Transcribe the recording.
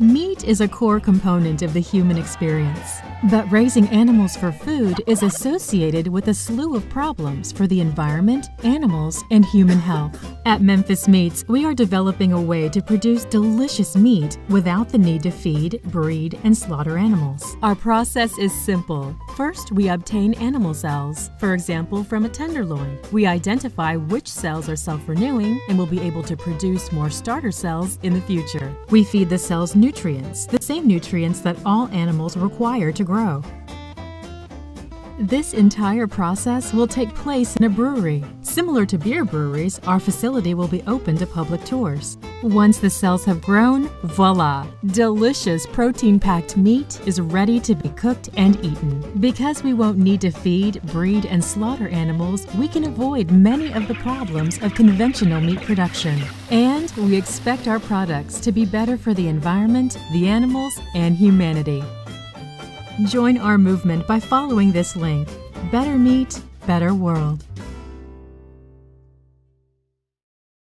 Meat is a core component of the human experience, but raising animals for food is associated with a slew of problems for the environment, animals, and human health. At Memphis Meats, we are developing a way to produce delicious meat without the need to feed, breed, and slaughter animals. Our process is simple. First, we obtain animal cells, for example, from a tenderloin. We identify which cells are self-renewing and will be able to produce more starter cells in the future. We feed the cells nutrients, the same nutrients that all animals require to grow. This entire process will take place in a brewery. Similar to beer breweries, our facility will be open to public tours. Once the cells have grown, voila! Delicious protein-packed meat is ready to be cooked and eaten. Because we won't need to feed, breed, and slaughter animals, we can avoid many of the problems of conventional meat production. And we expect our products to be better for the environment, the animals, and humanity. Join our movement by following this link. Better meat, better world.